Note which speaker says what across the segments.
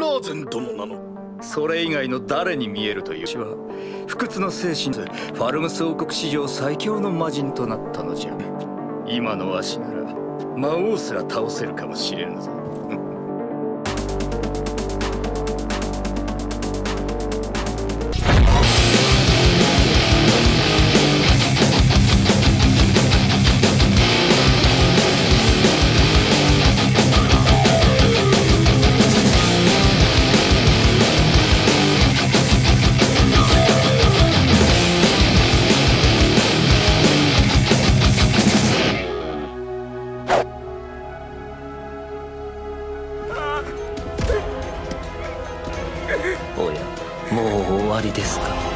Speaker 1: ラーゼン殿なの。
Speaker 2: それ以外の誰に見えるという。は不屈の精神でファルムス王国史上最強の魔人となったのじゃ。今のわしなら魔王すら倒せるかもしれぬぞ。
Speaker 3: おやもう終わりですか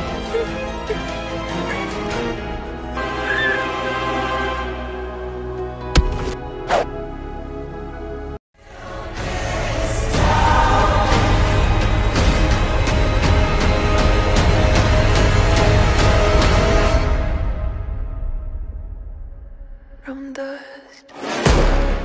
Speaker 4: from dust.